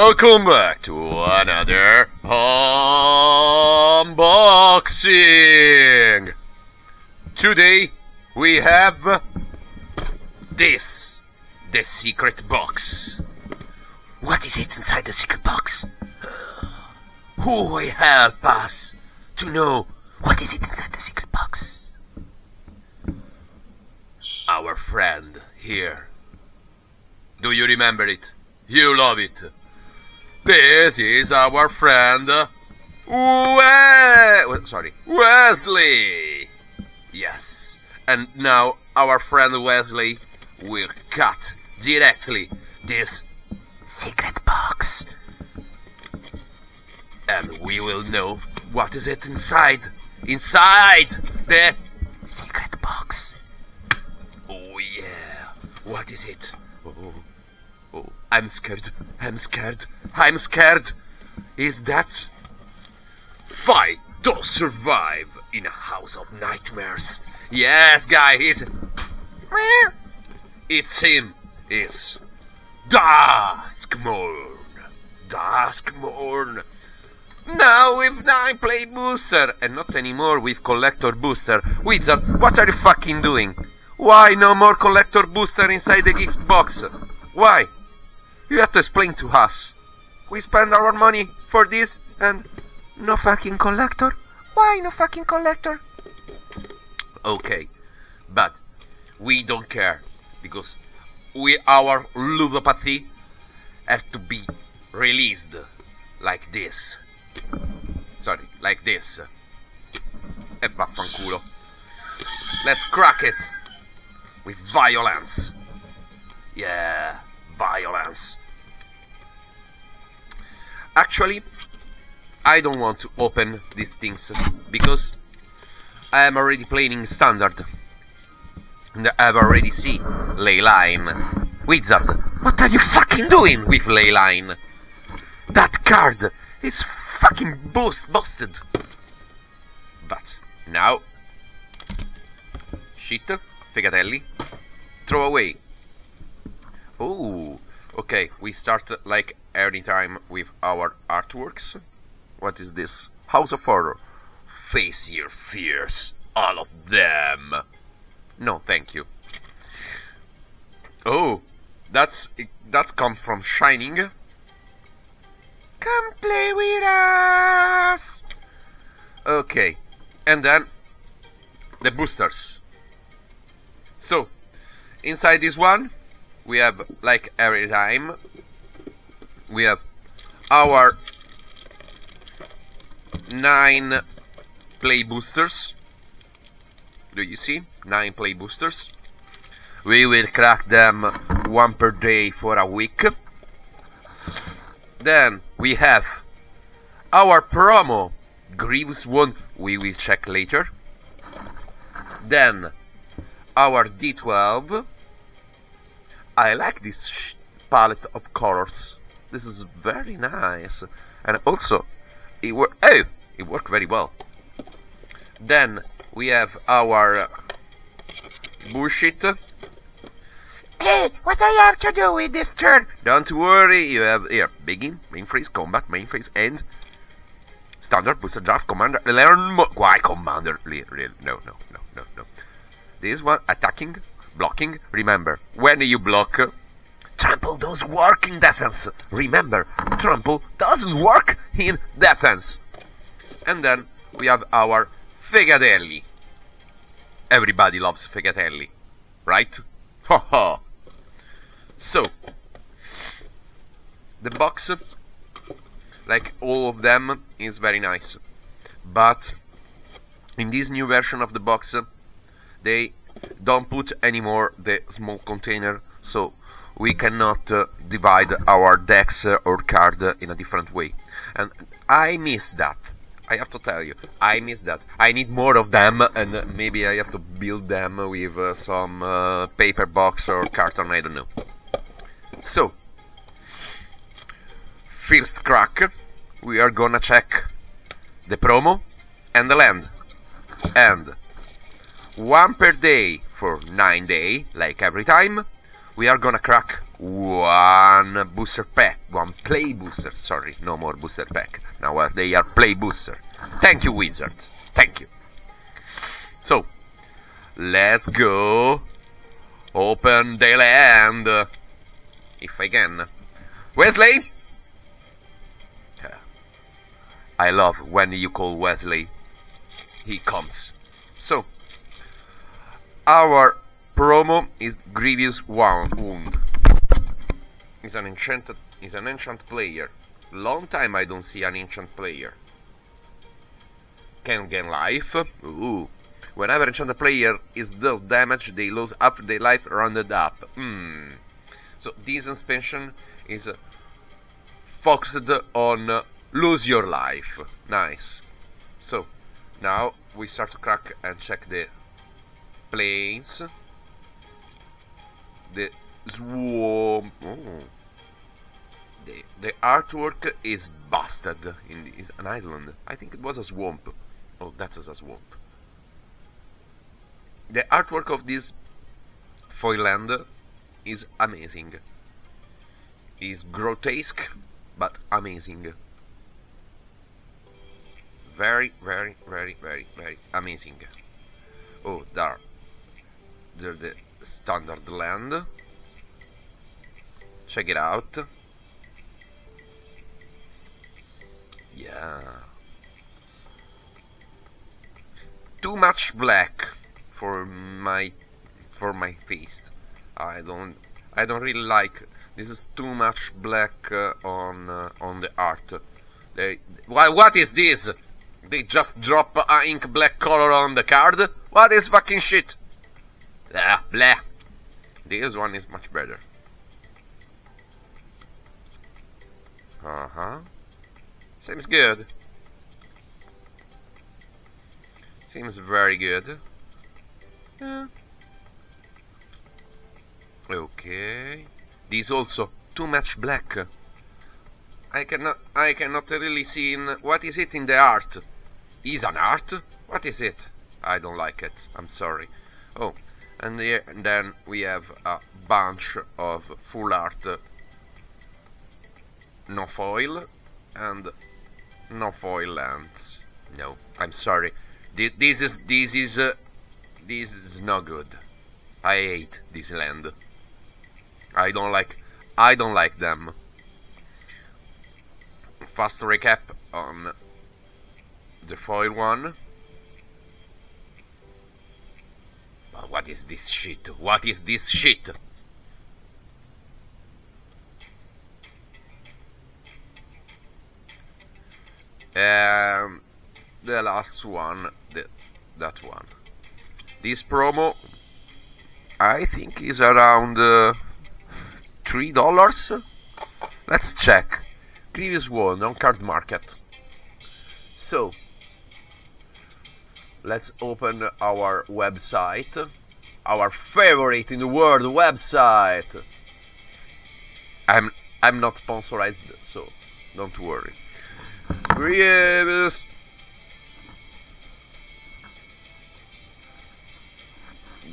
Welcome back to another unboxing. Today we have this, the secret box. What is it inside the secret box? Who will help us to know what is it inside the secret box? Our friend here. Do you remember it? You love it. This is our friend We- sorry, Wesley. Yes. And now our friend Wesley will cut directly this secret box. And we will know what is it inside. Inside the secret box. Oh yeah. What is it? Oh, oh, oh. I'm scared. I'm scared. I'm scared. Is that fight to survive in a house of nightmares? Yes, guy, he's it's him. It's Duskmourne. Duskmourne. Now 9 play booster, and not anymore with collector booster. Wizard, what are you fucking doing? Why no more collector booster inside the gift box? Why? You have to explain to us. We spend our money for this and no fucking collector? Why no fucking collector? Okay, but we don't care because we our ludopathy have to be released like this. Sorry, like this. E vaffanculo. Let's crack it with violence. Yeah, violence. Actually, I don't want to open these things because I am already playing in standard. And I've already seen Leyline. Wizard, what are you fucking doing with Leyline? That card is fucking boost busted. But now, shit, fegatelli, throw away. Oh, okay, we start like every time with our artworks. What is this? House of Horror. Face your fears, all of them. No, thank you. Oh, that's that's come from Shining. Come play with us. Okay, and then the boosters. So, inside this one, we have like every time, we have our nine play boosters. Do you see? Nine play boosters. We will crack them one per day for a week. Then we have our promo Grievous Wound we will check later. Then our D12. I like this palette of colors. This is very nice, and also it work. Oh, it worked very well. Then we have our uh, bullshit. Hey, what I have to do with this turn? Don't worry, you have here begin, main phase, combat, main phase, and standard booster draft commander. Learn. Why commander? Re- re- no, no, no, no, no. This one attacking, blocking. Remember, when you block, trample does work in defense. Remember, trample doesn't work in defense. And then we have our Fegatelli. Everybody loves Fegatelli, right? Ha ha. So, the box, like all of them, is very nice. But in this new version of the box, they don't put anymore the small container, so we cannot uh, divide our decks uh, or card uh, in a different way. And I miss that. I have to tell you, I miss that. I need more of them, and maybe I have to build them with uh, some uh, paper box or carton. I don't know. So, first crack, we are gonna check the promo and the land, and one per day for nine day, like every time. We are gonna crack one booster pack, one play booster. Sorry, no more booster pack. Now uh, they are play booster. Thank you, Wizards. Thank you. So, let's go. Open the land. If I can. Wesley! I love when you call Wesley. He comes. So, our promo is Grievous Wound. He's an enchanted, he's an enchant player. Long time I don't see an enchant player. Can gain life. Ooh. Whenever enchanted player is dealt damage, they lose after their life rounded up. Hmm. So this expansion is focused on uh, lose your life. Nice. So now we start to crack and check the planes. The swarm. Oh. The, the artwork is busted in is an island. I think it was a swamp. Oh, that's a swamp. The artwork of this foil land is amazing. Is grotesque, but amazing. Very, very, very, very, very amazing. Oh, there. There the standard land. Check it out. Yeah. Too much black for my for my face. I don't I don't really like this is too much black uh, on uh, on the art. They why what is this? They just drop a ink black color on the card? What is fucking shit? Ah, blah. This one is much better. Uh-huh. Seems good. Seems very good. Yeah. Okay. This also too much black. I cannot I cannot really see in what is it in the art? Is an art? What is it? I don't like it. I'm sorry. Oh, and, and then we have a bunch of full art no foil and no foil lands. No, I'm sorry. This is this is uh, this is no good. I hate this land. I don't like I don't like them. Fast recap on the foil one. What is this shit? What is this shit? Um, the last one, the, that one. This promo, I think, is around uh, three dollars. Let's check. Grievous Wound on card market. So, let's open our website, our favorite in the world website. I'm I'm not sponsored, so don't worry. Grievous.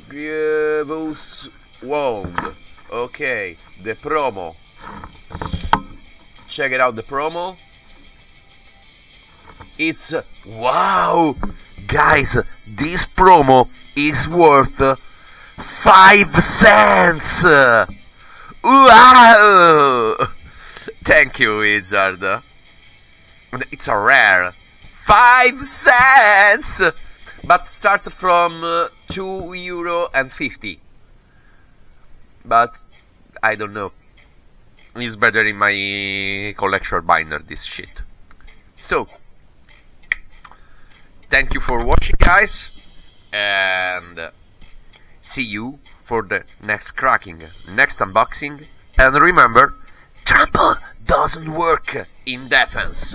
Grievous Wound. Okay, the promo. Check it out, the promo. It's wow, guys. This promo is worth five cents. Wow! Thank you, Wizard it's a rare. Five cents! But start from uh, 2 euro and 50. But, I don't know. It's better in my collection binder, this shit. So, thank you for watching, guys. And see you for the next cracking, next unboxing. And remember, trample doesn't work in defense.